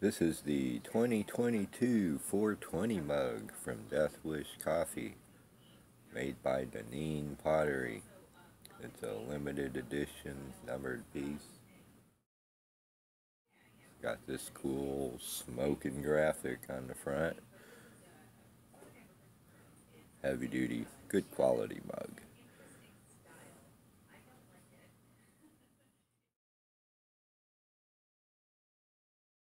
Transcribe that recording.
This is the 2022 420 mug from Deathwish Coffee, made by Deneen Pottery. It's a limited edition numbered piece. Got this cool smoking graphic on the front. Heavy duty, good quality mug.